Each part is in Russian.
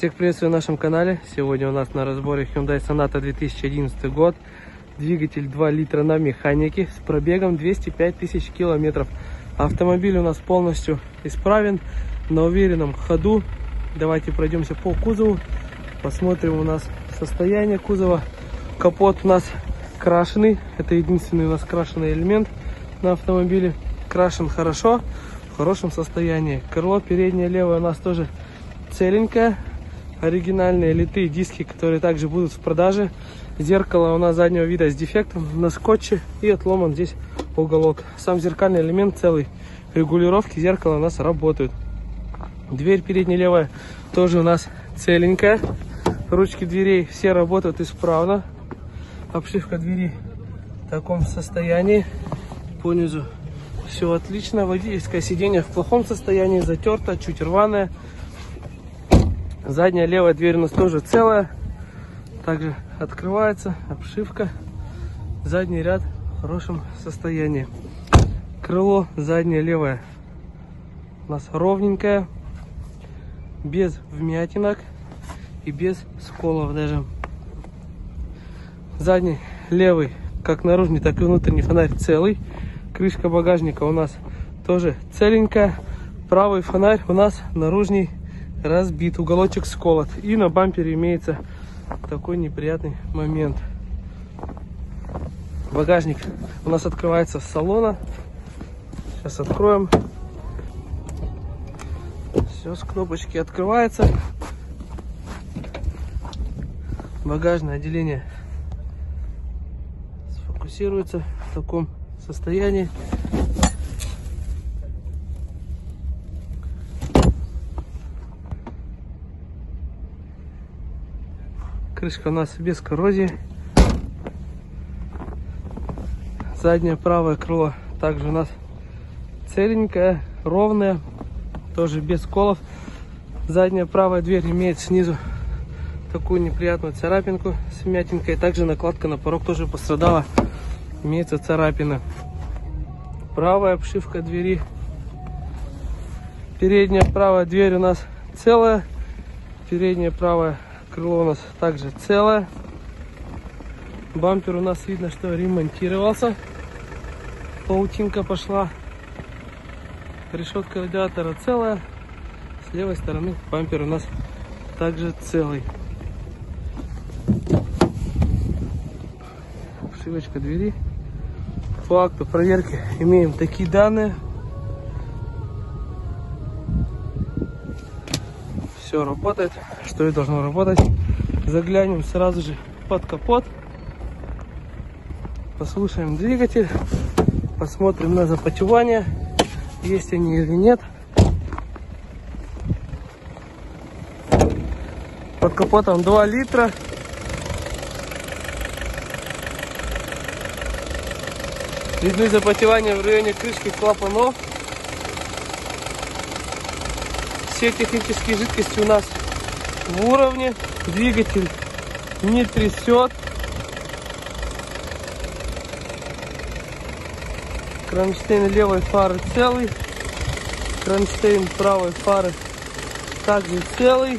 Всех приветствую на нашем канале. Сегодня у нас на разборе Hyundai Sonata 2011 год. Двигатель 2 литра на механике с пробегом 205 тысяч километров. Автомобиль у нас полностью исправен, на уверенном ходу. Давайте пройдемся по кузову. Посмотрим у нас состояние кузова. Капот у нас крашеный. Это единственный у нас крашеный элемент на автомобиле. Крашен хорошо, в хорошем состоянии. Крыло переднее левое у нас тоже целенькое. Оригинальные литые диски, которые также будут в продаже. Зеркало у нас заднего вида с дефектом на скотче и отломан здесь уголок. Сам зеркальный элемент целый. Регулировки зеркала у нас работают. Дверь передняя левая тоже у нас целенькая. Ручки дверей все работают исправно. Обшивка двери в таком состоянии. По низу все отлично. Водительское сиденье в плохом состоянии, затерто, чуть рваное. Задняя левая дверь у нас тоже целая. Также открывается обшивка. Задний ряд в хорошем состоянии. Крыло заднее левое у нас ровненькое, без вмятинок и без сколов даже. Задний левый, как наружный, так и внутренний фонарь целый. Крышка багажника у нас тоже целенькая. Правый фонарь у нас наружный разбит, уголочек сколот. И на бампере имеется такой неприятный момент. Багажник у нас открывается с салона. Сейчас откроем. Все с кнопочки открывается. Багажное отделение сфокусируется в таком состоянии. Крышка у нас без коррозии. Заднее правое крыло также у нас целенькое, ровное, тоже без сколов. Задняя правая дверь имеет снизу такую неприятную царапинку с мятинкой. Также накладка на порог тоже пострадала. Имеется царапина. Правая обшивка двери. Передняя правая дверь у нас целая. Передняя правая крыло у нас также целое. Бампер у нас видно, что ремонтировался. Паутинка пошла. Решетка радиатора целая. С левой стороны бампер у нас также целый. Обшивочка двери. По акту проверки имеем такие данные. Все работает, что и должно работать. Заглянем сразу же под капот. Послушаем двигатель. Посмотрим на запотевание, есть они или нет. Под капотом 2 литра. Видны запотевания в районе крышки клапанов. Все технические жидкости у нас в уровне. Двигатель не трясет. Кронштейн левой фары целый. Кронштейн правой фары также целый.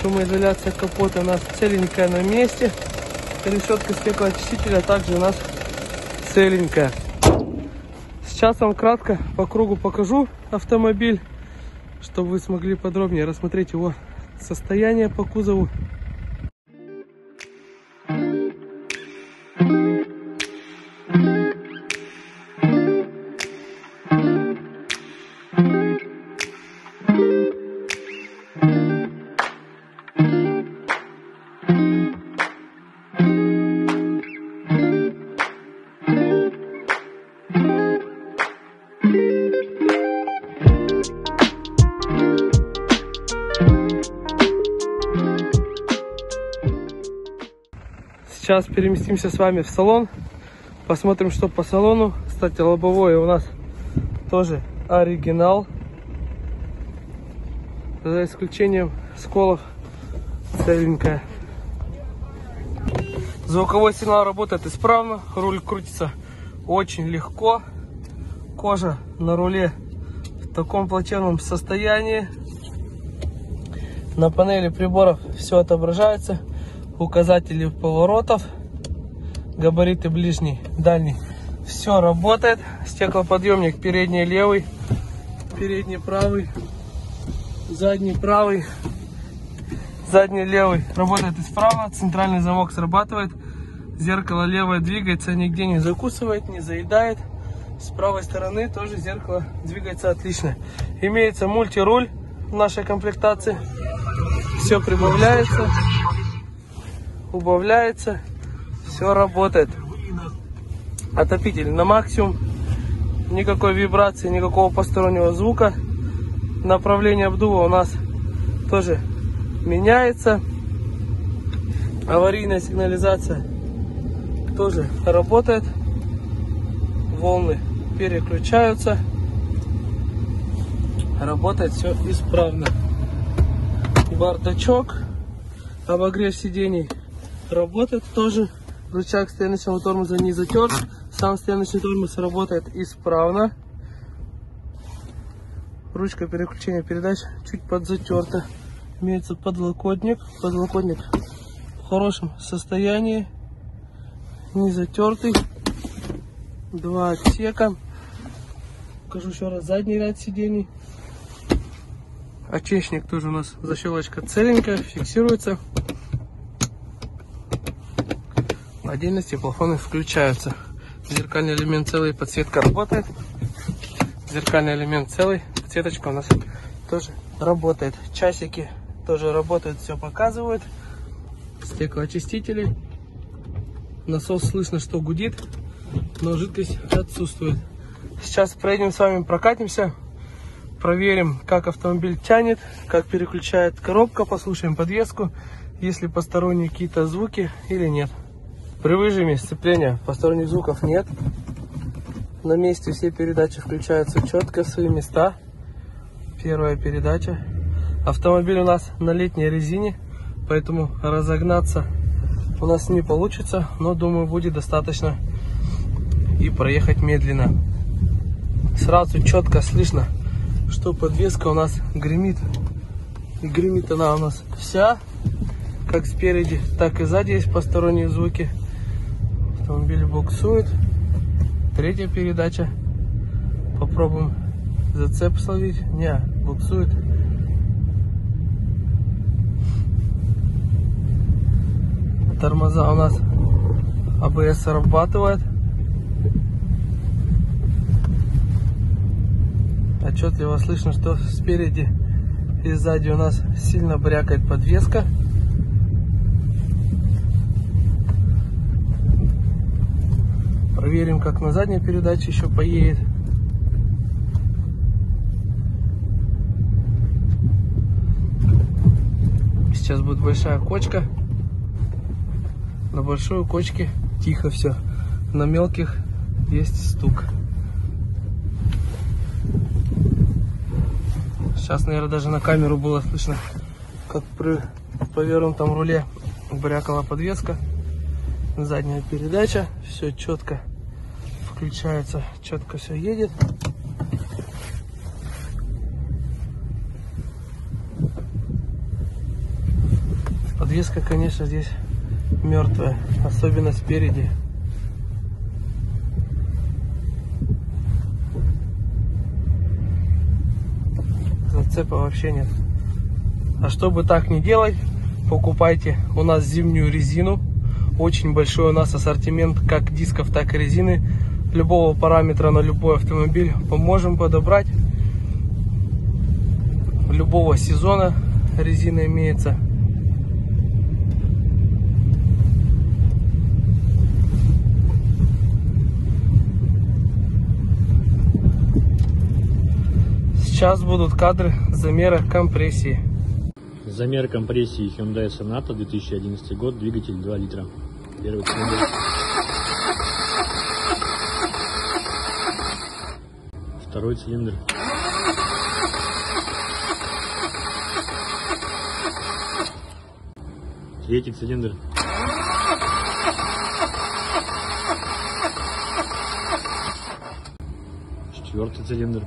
Шумоизоляция капота у нас целенькая на месте. Решетка стеклоочистителя также у нас целенькая. Сейчас вам кратко по кругу покажу автомобиль, чтобы вы смогли подробнее рассмотреть его состояние по кузову. Сейчас переместимся с вами в салон. Посмотрим, что по салону. Кстати, лобовое у нас тоже оригинал. За исключением сколов целенькая. Звуковой сигнал работает исправно. Руль крутится очень легко. Кожа на руле в таком плачевном состоянии. На панели приборов все отображается. Указатели поворотов, габариты ближний, дальний. Все работает. Стеклоподъемник передний левый, передний правый, задний правый, задний левый. Работает исправно. Центральный замок срабатывает. Зеркало левое двигается, нигде не закусывает, не заедает. С правой стороны тоже зеркало двигается отлично. Имеется мультируль в нашей комплектации. Все прибавляется, убавляется, все работает. Отопитель на максимум, никакой вибрации, никакого постороннего звука. Направление обдува у нас тоже меняется. Аварийная сигнализация тоже работает волны переключаются. Работает все исправно. Бардачок, обогрев сидений работает тоже. Рычаг стояночного тормоза не затерт. Сам стояночный тормоз работает исправно. Ручка переключения передач чуть подзатерта. Имеется подлокотник. Подлокотник в хорошем состоянии. Не затертый два отсека. Покажу еще раз задний ряд сидений. Очечник тоже у нас защелочка целенькая, фиксируется. Отдельно стеклофоны включаются. Зеркальный элемент целый, подсветка работает. Зеркальный элемент целый, подсветочка у нас тоже работает. Часики тоже работают, все показывают. Стеклоочистители. Насос слышно, что гудит но жидкость отсутствует. Сейчас проедем с вами, прокатимся, проверим, как автомобиль тянет, как переключает коробка, послушаем подвеску, есть ли посторонние какие-то звуки или нет. При выжиме сцепления посторонних звуков нет. На месте все передачи включаются четко в свои места. Первая передача. Автомобиль у нас на летней резине, поэтому разогнаться у нас не получится, но думаю будет достаточно и проехать медленно. Сразу четко слышно, что подвеска у нас гремит. И гремит она у нас вся, как спереди, так и сзади есть посторонние звуки. Автомобиль буксует. Третья передача. Попробуем зацеп словить. Не, буксует. Тормоза у нас АБС срабатывает. отчетливо слышно, что спереди и сзади у нас сильно брякает подвеска. Проверим, как на задней передаче еще поедет. Сейчас будет большая кочка. На большой кочке тихо все. На мелких есть стук. Сейчас, наверное, даже на камеру было слышно, как при повернутом руле брякала подвеска. Задняя передача, все четко включается, четко все едет. Подвеска, конечно, здесь мертвая, особенно спереди. зацепа вообще нет. А чтобы так не делать, покупайте у нас зимнюю резину. Очень большой у нас ассортимент как дисков, так и резины. Любого параметра на любой автомобиль поможем подобрать. Любого сезона резина имеется. Сейчас будут кадры замера компрессии. Замер компрессии Hyundai Sonata 2011 год, двигатель 2 литра. Первый цилиндр. Второй цилиндр. Третий цилиндр. Четвертый цилиндр.